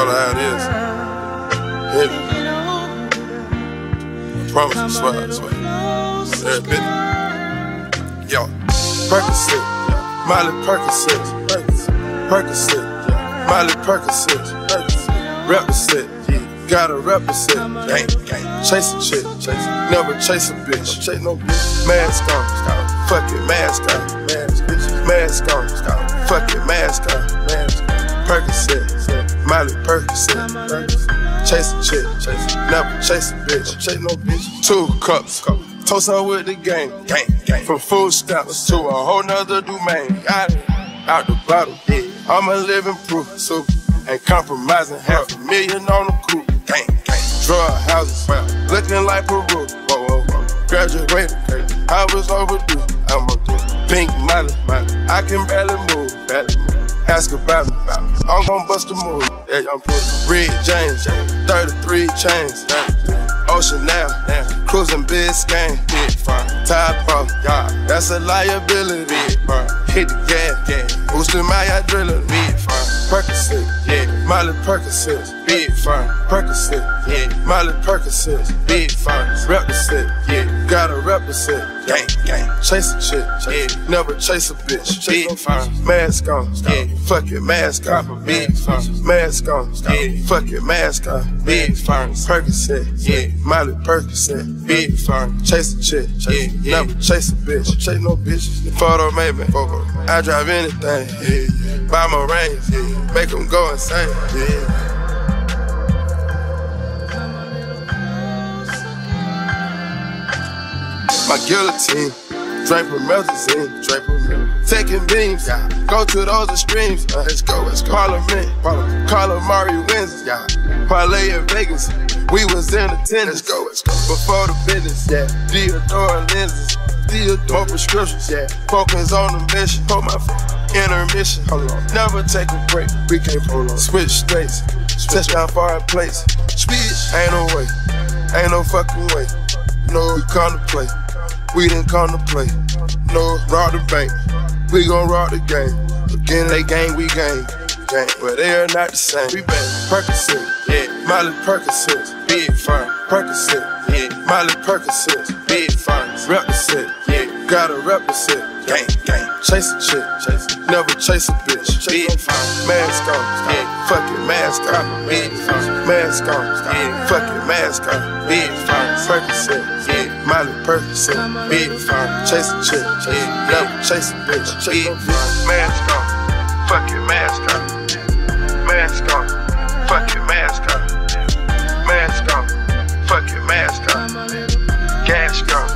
Tell her how it is. It. I promise you, I swear. Every bit. Yo, Percocet, Molly Percocet, Percocet, Molly Percocet, Represent, gotta represent, gang, gang, chase a chick, chase, never chase a bitch, chase no bitch, mask on, fuck it, mask on, mask, on, fuck it, mask on, Molly Percocet, chase a chick, never chase a bitch, chase no bitch, two cups, toast her with the game, gang, gang, from food stamps to a whole nother domain, got it, out the bottle, yeah, I'm a living proof, so ain't compromising, half a million on the coupe, gang, gang, drug houses, looking like Peru, whoa, whoa, whoa, graduated, I was overdue, I'm a pink Molly, I can barely move, barely move. Ask about me, I'm gon' bust a move. Yeah, I'm putting Red James, 33 chains, Ocean now, cruising Biscayne, top off, yeah, that's a liability. Hit the gas, boosting my adrenaline. Percocet, yeah, Molly Percocet, big firm. Percocet, yeah, Molly Percocet, big firm. Represent, yeah, gotta represent, gang, gang. Chase a chick, yeah, never chase a bitch. Big firm. Mask on, yeah, fuck it, mask on, big firm. Mask on, yeah, fuck it, mask on, big firm. Percocet, yeah, Molly Percocet, big firm. Chase a chick, yeah, never chase a bitch. Chase no bitches. Photo maybe, I drive anything, yeah, buy my rings, yeah make them go insane. Yeah. My guillotine, Draper Melazine, Draper Taking beams, yeah. go to those extremes. Uh, let's go, let's go. Parliament, Parliament. Calamari wins, yeah. Parlay in Vegas, we was in attendance. Let's go, let's go. Before the business, yeah. Theodore lenses, Theodore prescriptions, yeah. Focus on the mission, hold my intermission. Hold on. Never take a break. We can't hold on. Switch states. Touchdown far place. Switch. Ain't no way. Ain't no fucking way. No, we play. We didn't come to play. No, rob the bank. We gon' rob the game. Again, they gang, we gang. Gang. But they are not the same. We back. Percocet. Yeah. Molly Percocet. Big firm. Percocet. Yeah. Molly Percocet. Big firm. Represent. Yeah. Gotta represent gang, gang. Chasing shit, chasing. Never chase a bitch. Bitch, mask on, yeah. Fucking mask on, bitch. Mask on, yeah. Fucking mask on, bitch. Percocet, yeah. Molly Percocet, bitch. Chasing shit, chasing. Never chase a bitch. Bitch, mask on, fucking mask on, mask on, fucking mask on, mask on, fucking mask on, gas on.